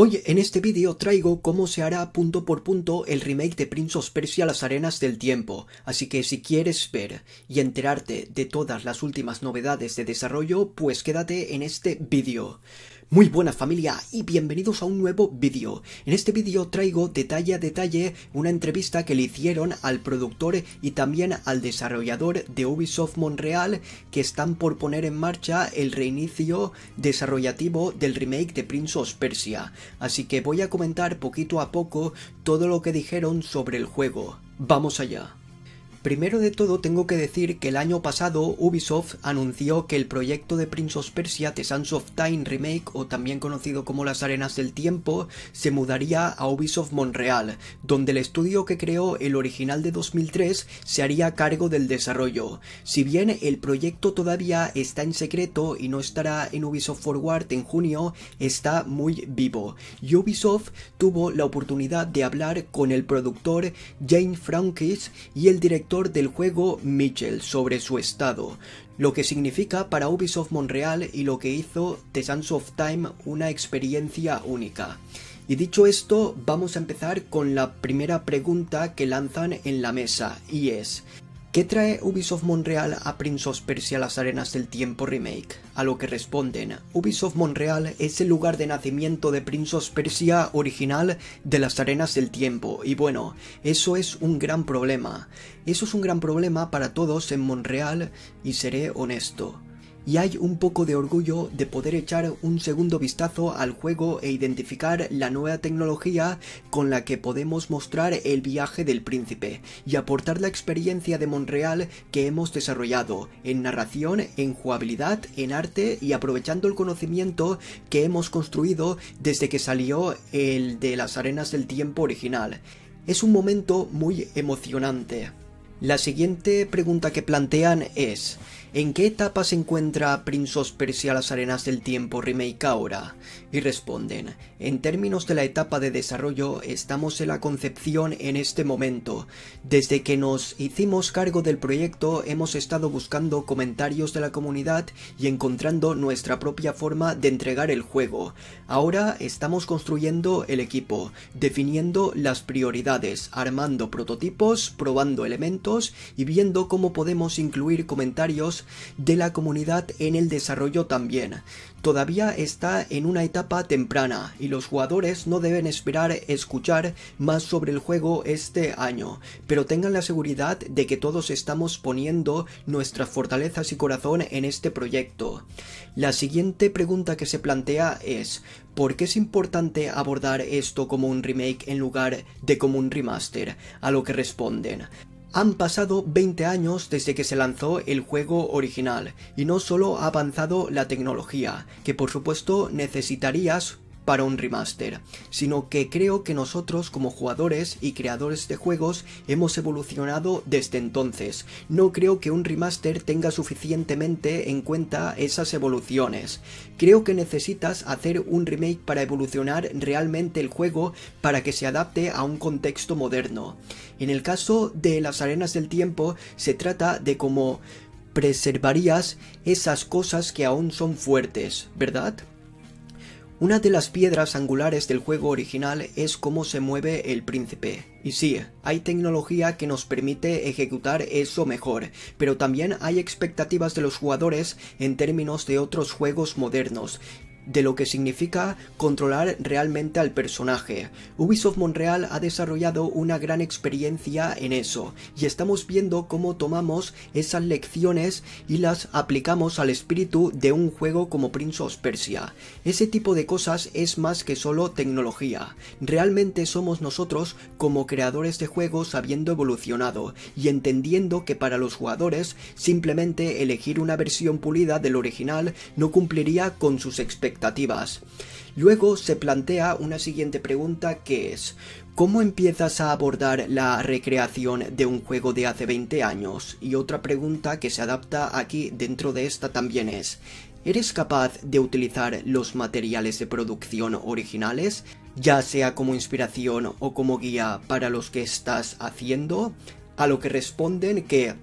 Hoy en este vídeo traigo cómo se hará punto por punto el remake de Prince of Persia Las Arenas del Tiempo, así que si quieres ver y enterarte de todas las últimas novedades de desarrollo, pues quédate en este vídeo. Muy buena familia y bienvenidos a un nuevo vídeo. En este vídeo traigo detalle a detalle una entrevista que le hicieron al productor y también al desarrollador de Ubisoft Montreal que están por poner en marcha el reinicio desarrollativo del remake de Prince of Persia. Así que voy a comentar poquito a poco todo lo que dijeron sobre el juego. Vamos allá. Primero de todo tengo que decir que el año pasado Ubisoft anunció que el proyecto de Prince of Persia The Sands of Time Remake o también conocido como Las Arenas del Tiempo se mudaría a Ubisoft Montreal, donde el estudio que creó el original de 2003 se haría cargo del desarrollo. Si bien el proyecto todavía está en secreto y no estará en Ubisoft Forward en junio, está muy vivo. Ubisoft tuvo la oportunidad de hablar con el productor Jane Frankis y el director del juego Mitchell sobre su estado, lo que significa para Ubisoft Montreal y lo que hizo The Sands of Time una experiencia única. Y dicho esto, vamos a empezar con la primera pregunta que lanzan en la mesa, y es, ¿Qué trae Ubisoft Montreal a Prince of Persia Las Arenas del Tiempo Remake? A lo que responden, Ubisoft Montreal es el lugar de nacimiento de Prince of Persia original de las Arenas del Tiempo, y bueno, eso es un gran problema. Eso es un gran problema para todos en Montreal, y seré honesto y hay un poco de orgullo de poder echar un segundo vistazo al juego e identificar la nueva tecnología con la que podemos mostrar el viaje del príncipe y aportar la experiencia de Montreal que hemos desarrollado en narración, en jugabilidad, en arte y aprovechando el conocimiento que hemos construido desde que salió el de las arenas del tiempo original. Es un momento muy emocionante. La siguiente pregunta que plantean es ¿En qué etapa se encuentra Prince of Persia Las Arenas del Tiempo Remake ahora? Y responden, en términos de la etapa de desarrollo estamos en la concepción en este momento. Desde que nos hicimos cargo del proyecto hemos estado buscando comentarios de la comunidad y encontrando nuestra propia forma de entregar el juego. Ahora estamos construyendo el equipo, definiendo las prioridades, armando prototipos, probando elementos y viendo cómo podemos incluir comentarios de la comunidad en el desarrollo también. Todavía está en una etapa temprana y los jugadores no deben esperar escuchar más sobre el juego este año, pero tengan la seguridad de que todos estamos poniendo nuestras fortalezas y corazón en este proyecto. La siguiente pregunta que se plantea es, ¿por qué es importante abordar esto como un remake en lugar de como un remaster? A lo que responden, han pasado 20 años desde que se lanzó el juego original y no solo ha avanzado la tecnología, que por supuesto necesitarías para un remaster, sino que creo que nosotros como jugadores y creadores de juegos hemos evolucionado desde entonces. No creo que un remaster tenga suficientemente en cuenta esas evoluciones. Creo que necesitas hacer un remake para evolucionar realmente el juego para que se adapte a un contexto moderno. En el caso de las arenas del tiempo se trata de cómo preservarías esas cosas que aún son fuertes, ¿verdad? Una de las piedras angulares del juego original es cómo se mueve el príncipe. Y sí, hay tecnología que nos permite ejecutar eso mejor, pero también hay expectativas de los jugadores en términos de otros juegos modernos, de lo que significa controlar realmente al personaje. Ubisoft Montreal ha desarrollado una gran experiencia en eso y estamos viendo cómo tomamos esas lecciones y las aplicamos al espíritu de un juego como Prince of Persia. Ese tipo de cosas es más que solo tecnología. Realmente somos nosotros como creadores de juegos habiendo evolucionado y entendiendo que para los jugadores simplemente elegir una versión pulida del original no cumpliría con sus expectativas Luego se plantea una siguiente pregunta que es, ¿cómo empiezas a abordar la recreación de un juego de hace 20 años? Y otra pregunta que se adapta aquí dentro de esta también es, ¿eres capaz de utilizar los materiales de producción originales? ya sea como inspiración o como guía para los que estás haciendo, a lo que responden que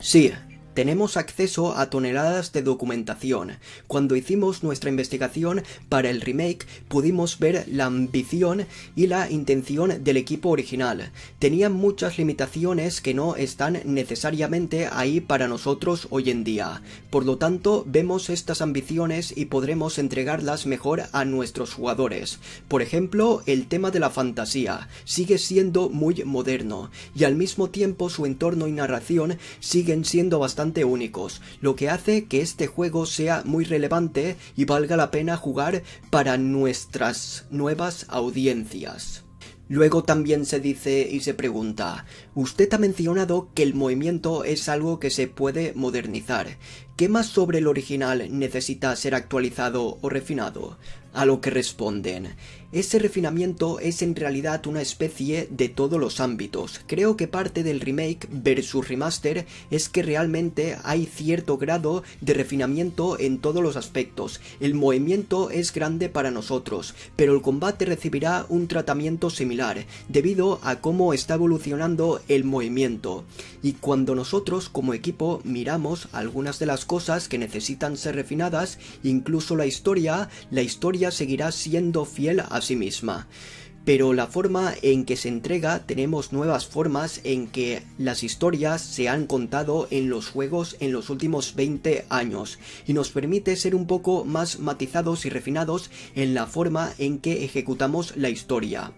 sí, tenemos acceso a toneladas de documentación. Cuando hicimos nuestra investigación para el remake pudimos ver la ambición y la intención del equipo original. Tenían muchas limitaciones que no están necesariamente ahí para nosotros hoy en día. Por lo tanto, vemos estas ambiciones y podremos entregarlas mejor a nuestros jugadores. Por ejemplo, el tema de la fantasía sigue siendo muy moderno y al mismo tiempo su entorno y narración siguen siendo bastante únicos, lo que hace que este juego sea muy relevante y valga la pena jugar para nuestras nuevas audiencias. Luego también se dice y se pregunta, usted ha mencionado que el movimiento es algo que se puede modernizar. ¿Qué más sobre el original necesita ser actualizado o refinado? A lo que responden, ese refinamiento es en realidad una especie de todos los ámbitos. Creo que parte del remake versus remaster es que realmente hay cierto grado de refinamiento en todos los aspectos. El movimiento es grande para nosotros, pero el combate recibirá un tratamiento similar, debido a cómo está evolucionando el movimiento. Y cuando nosotros como equipo miramos algunas de las cosas que necesitan ser refinadas, incluso la historia, la historia seguirá siendo fiel a sí misma. Pero la forma en que se entrega tenemos nuevas formas en que las historias se han contado en los juegos en los últimos 20 años y nos permite ser un poco más matizados y refinados en la forma en que ejecutamos la historia.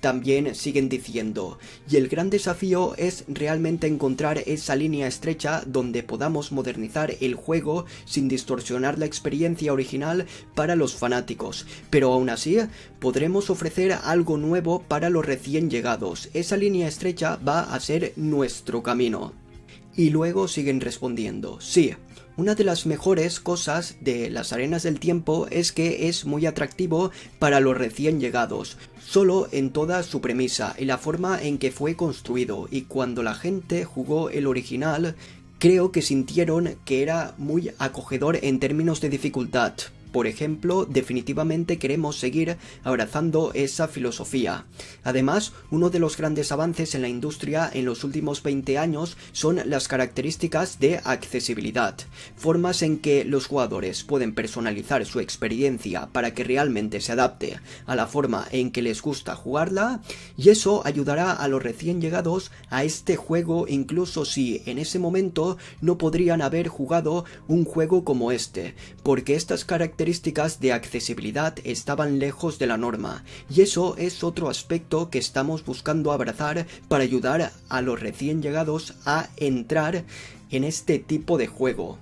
También siguen diciendo, y el gran desafío es realmente encontrar esa línea estrecha donde podamos modernizar el juego sin distorsionar la experiencia original para los fanáticos, pero aún así podremos ofrecer algo nuevo para los recién llegados. Esa línea estrecha va a ser nuestro camino. Y luego siguen respondiendo, sí, una de las mejores cosas de las arenas del tiempo es que es muy atractivo para los recién llegados, solo en toda su premisa y la forma en que fue construido. Y cuando la gente jugó el original creo que sintieron que era muy acogedor en términos de dificultad, por ejemplo, definitivamente queremos seguir abrazando esa filosofía. Además, uno de los grandes avances en la industria en los últimos 20 años son las características de accesibilidad, formas en que los jugadores pueden personalizar su experiencia para que realmente se adapte a la forma en que les gusta jugarla, y eso ayudará a los recién llegados a este juego incluso si en ese momento no podrían haber jugado un juego como este, porque estas características características de accesibilidad estaban lejos de la norma, y eso es otro aspecto que estamos buscando abrazar para ayudar a los recién llegados a entrar en este tipo de juego.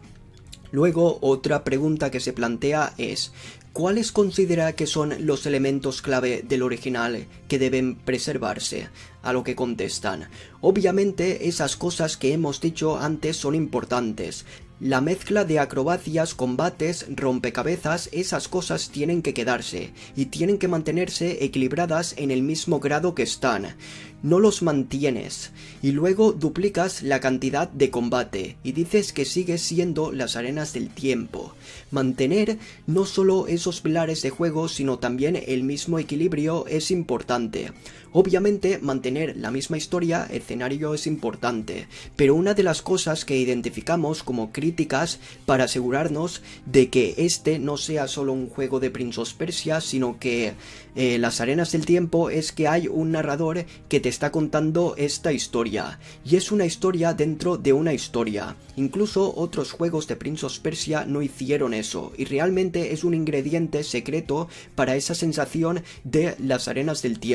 Luego, otra pregunta que se plantea es, ¿cuáles considera que son los elementos clave del original que deben preservarse? A lo que contestan, obviamente esas cosas que hemos dicho antes son importantes, la mezcla de acrobacias, combates, rompecabezas, esas cosas tienen que quedarse y tienen que mantenerse equilibradas en el mismo grado que están. No los mantienes y luego duplicas la cantidad de combate y dices que sigue siendo las arenas del tiempo. Mantener no solo esos pilares de juego sino también el mismo equilibrio es importante. Obviamente mantener la misma historia, escenario es importante, pero una de las cosas que identificamos como críticas para asegurarnos de que este no sea solo un juego de Prince Persia, sino que eh, las arenas del tiempo es que hay un narrador que te está contando esta historia, y es una historia dentro de una historia. Incluso otros juegos de Prince of Persia no hicieron eso, y realmente es un ingrediente secreto para esa sensación de las arenas del tiempo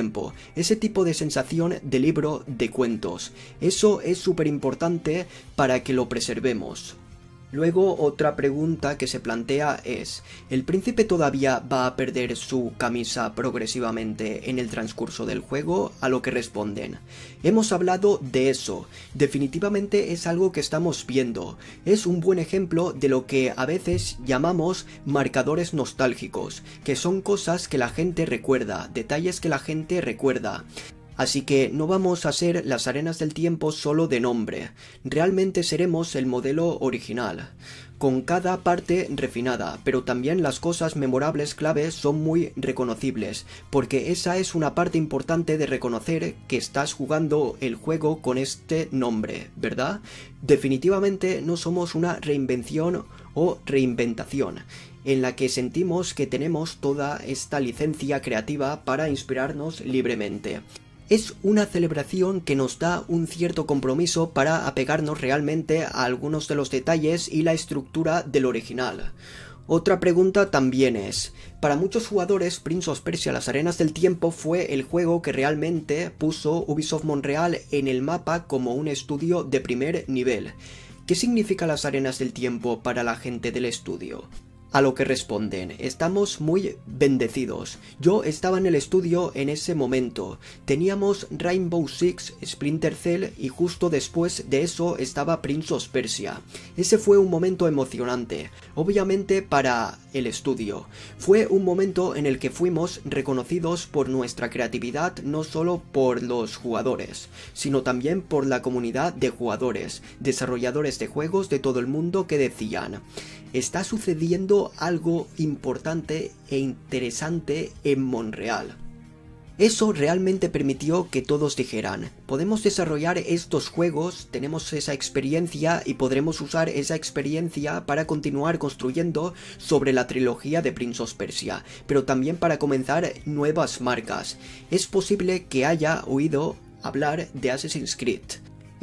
ese tipo de sensación de libro de cuentos. Eso es súper importante para que lo preservemos. Luego otra pregunta que se plantea es, ¿el príncipe todavía va a perder su camisa progresivamente en el transcurso del juego? A lo que responden, hemos hablado de eso, definitivamente es algo que estamos viendo, es un buen ejemplo de lo que a veces llamamos marcadores nostálgicos, que son cosas que la gente recuerda, detalles que la gente recuerda. Así que no vamos a ser las arenas del tiempo solo de nombre, realmente seremos el modelo original. con cada parte refinada, pero también las cosas memorables claves son muy reconocibles, porque esa es una parte importante de reconocer que estás jugando el juego con este nombre, ¿verdad? Definitivamente no somos una reinvención o reinventación, en la que sentimos que tenemos toda esta licencia creativa para inspirarnos libremente. Es una celebración que nos da un cierto compromiso para apegarnos realmente a algunos de los detalles y la estructura del original. Otra pregunta también es, para muchos jugadores Prince of Persia Las Arenas del Tiempo fue el juego que realmente puso Ubisoft Montreal en el mapa como un estudio de primer nivel. ¿Qué significa Las Arenas del Tiempo para la gente del estudio? A lo que responden, estamos muy bendecidos. Yo estaba en el estudio en ese momento. Teníamos Rainbow Six, Splinter Cell y justo después de eso estaba Prince of Persia. Ese fue un momento emocionante, obviamente para el estudio. Fue un momento en el que fuimos reconocidos por nuestra creatividad no solo por los jugadores, sino también por la comunidad de jugadores, desarrolladores de juegos de todo el mundo que decían está sucediendo algo importante e interesante en Monreal. Eso realmente permitió que todos dijeran, podemos desarrollar estos juegos, tenemos esa experiencia y podremos usar esa experiencia para continuar construyendo sobre la trilogía de Prince Persia, pero también para comenzar nuevas marcas. Es posible que haya oído hablar de Assassin's Creed,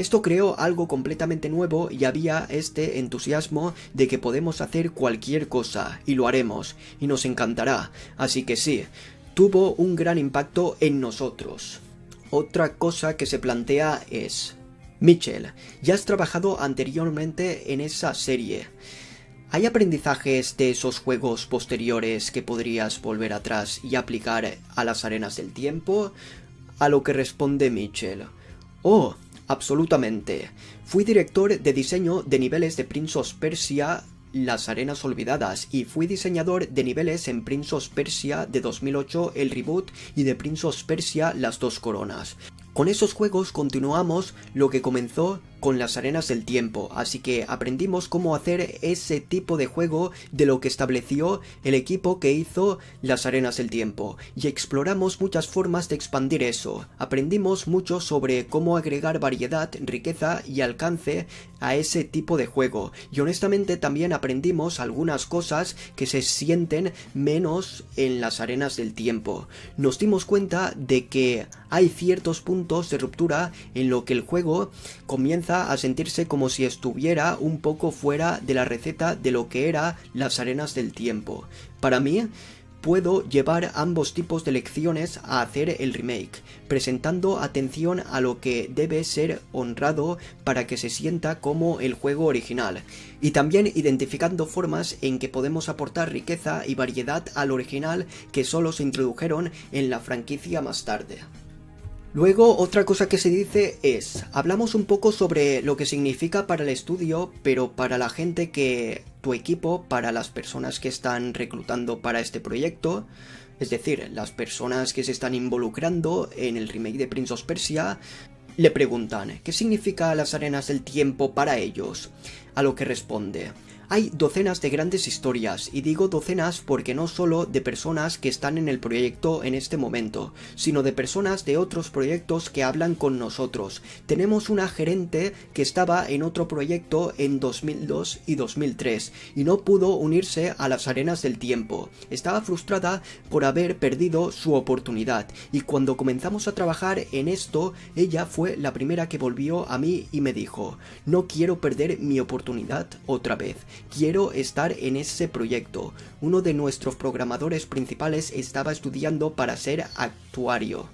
esto creó algo completamente nuevo y había este entusiasmo de que podemos hacer cualquier cosa y lo haremos y nos encantará. Así que sí, tuvo un gran impacto en nosotros. Otra cosa que se plantea es... Mitchell, ya has trabajado anteriormente en esa serie. ¿Hay aprendizajes de esos juegos posteriores que podrías volver atrás y aplicar a las arenas del tiempo? A lo que responde Mitchell. Oh, Absolutamente. Fui director de diseño de niveles de Prince of Persia las Arenas Olvidadas y fui diseñador de niveles en Prince of Persia de 2008 el reboot y de Prince of Persia las dos coronas. Con esos juegos continuamos lo que comenzó con las arenas del tiempo, así que aprendimos cómo hacer ese tipo de juego de lo que estableció el equipo que hizo las arenas del tiempo, y exploramos muchas formas de expandir eso. Aprendimos mucho sobre cómo agregar variedad, riqueza y alcance a ese tipo de juego, y honestamente también aprendimos algunas cosas que se sienten menos en las arenas del tiempo. Nos dimos cuenta de que hay ciertos puntos de ruptura en lo que el juego comienza a sentirse como si estuviera un poco fuera de la receta de lo que era las arenas del tiempo. Para mí, puedo llevar ambos tipos de lecciones a hacer el remake, presentando atención a lo que debe ser honrado para que se sienta como el juego original, y también identificando formas en que podemos aportar riqueza y variedad al original que solo se introdujeron en la franquicia más tarde. Luego, otra cosa que se dice es, hablamos un poco sobre lo que significa para el estudio, pero para la gente que tu equipo, para las personas que están reclutando para este proyecto, es decir, las personas que se están involucrando en el remake de Prince of Persia, le preguntan, ¿qué significa las arenas del tiempo para ellos? A lo que responde, hay docenas de grandes historias, y digo docenas porque no solo de personas que están en el proyecto en este momento, sino de personas de otros proyectos que hablan con nosotros. Tenemos una gerente que estaba en otro proyecto en 2002 y 2003 y no pudo unirse a las arenas del tiempo. Estaba frustrada por haber perdido su oportunidad y cuando comenzamos a trabajar en esto, ella fue la primera que volvió a mí y me dijo, no quiero perder mi oportunidad otra vez quiero estar en ese proyecto. Uno de nuestros programadores principales estaba estudiando para ser actuario.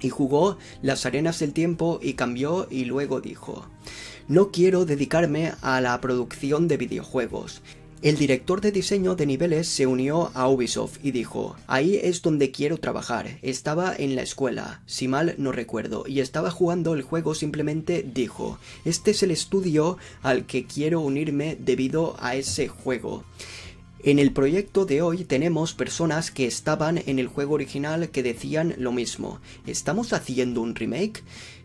Y jugó las arenas del tiempo y cambió y luego dijo, no quiero dedicarme a la producción de videojuegos. El director de diseño de niveles se unió a Ubisoft y dijo, ahí es donde quiero trabajar. Estaba en la escuela, si mal no recuerdo, y estaba jugando el juego simplemente dijo, este es el estudio al que quiero unirme debido a ese juego. En el proyecto de hoy tenemos personas que estaban en el juego original que decían lo mismo. ¿Estamos haciendo un remake?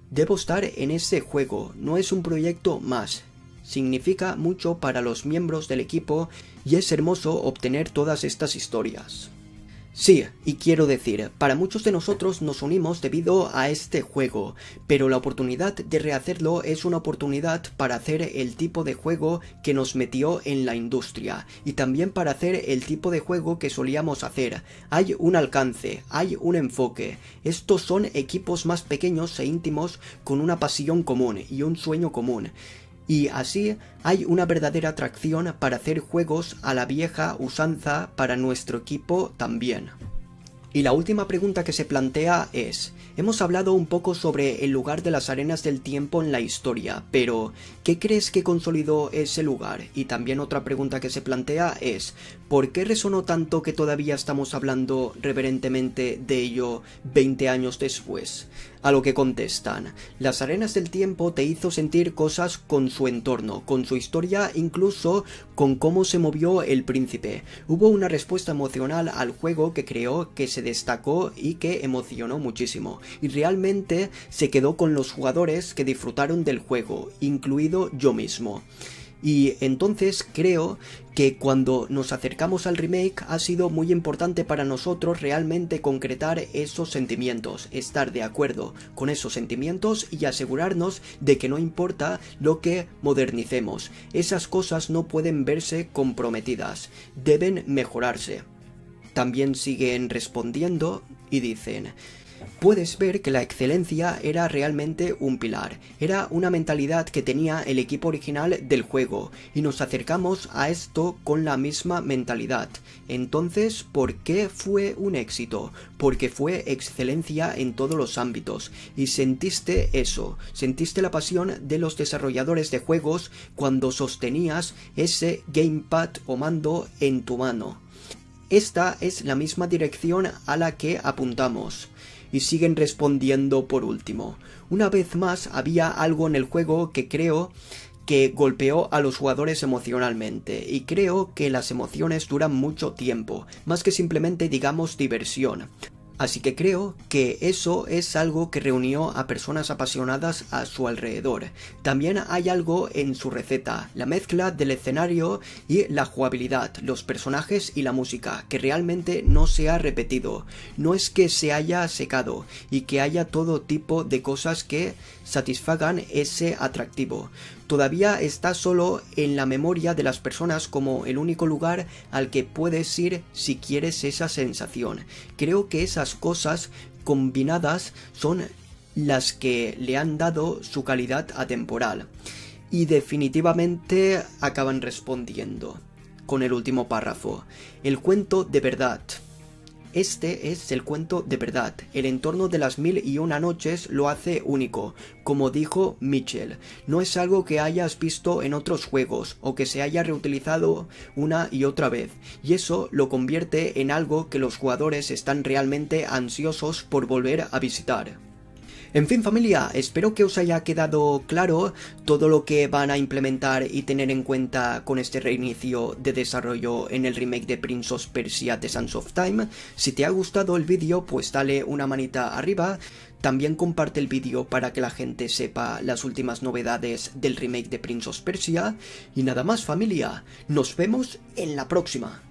Debo estar en ese juego, no es un proyecto más. Significa mucho para los miembros del equipo y es hermoso obtener todas estas historias. Sí, y quiero decir, para muchos de nosotros nos unimos debido a este juego, pero la oportunidad de rehacerlo es una oportunidad para hacer el tipo de juego que nos metió en la industria, y también para hacer el tipo de juego que solíamos hacer. Hay un alcance, hay un enfoque. Estos son equipos más pequeños e íntimos con una pasión común y un sueño común y así hay una verdadera atracción para hacer juegos a la vieja usanza para nuestro equipo también. Y la última pregunta que se plantea es, hemos hablado un poco sobre el lugar de las arenas del tiempo en la historia, pero ¿qué crees que consolidó ese lugar? Y también otra pregunta que se plantea es, ¿por qué resonó tanto que todavía estamos hablando reverentemente de ello 20 años después? A lo que contestan, las arenas del tiempo te hizo sentir cosas con su entorno, con su historia, incluso con cómo se movió el príncipe. Hubo una respuesta emocional al juego que creó que se destacó y que emocionó muchísimo. Y realmente se quedó con los jugadores que disfrutaron del juego, incluido yo mismo. Y entonces creo que cuando nos acercamos al remake ha sido muy importante para nosotros realmente concretar esos sentimientos, estar de acuerdo con esos sentimientos y asegurarnos de que no importa lo que modernicemos, esas cosas no pueden verse comprometidas, deben mejorarse. También siguen respondiendo y dicen, puedes ver que la excelencia era realmente un pilar, era una mentalidad que tenía el equipo original del juego, y nos acercamos a esto con la misma mentalidad. Entonces, ¿por qué fue un éxito? Porque fue excelencia en todos los ámbitos, y sentiste eso, sentiste la pasión de los desarrolladores de juegos cuando sostenías ese gamepad o mando en tu mano. Esta es la misma dirección a la que apuntamos y siguen respondiendo por último. Una vez más había algo en el juego que creo que golpeó a los jugadores emocionalmente y creo que las emociones duran mucho tiempo, más que simplemente digamos diversión. Así que creo que eso es algo que reunió a personas apasionadas a su alrededor. También hay algo en su receta, la mezcla del escenario y la jugabilidad, los personajes y la música, que realmente no se ha repetido. No es que se haya secado y que haya todo tipo de cosas que satisfagan ese atractivo todavía está solo en la memoria de las personas como el único lugar al que puedes ir si quieres esa sensación. Creo que esas cosas combinadas son las que le han dado su calidad atemporal. Y definitivamente acaban respondiendo con el último párrafo. El cuento de verdad. Este es el cuento de verdad. El entorno de las mil y una noches lo hace único. Como dijo Mitchell, no es algo que hayas visto en otros juegos o que se haya reutilizado una y otra vez. Y eso lo convierte en algo que los jugadores están realmente ansiosos por volver a visitar. En fin familia, espero que os haya quedado claro todo lo que van a implementar y tener en cuenta con este reinicio de desarrollo en el remake de Prince of Persia The Sands of Time. Si te ha gustado el vídeo, pues dale una manita arriba. También comparte el vídeo para que la gente sepa las últimas novedades del remake de Prince of Persia. Y nada más familia, nos vemos en la próxima.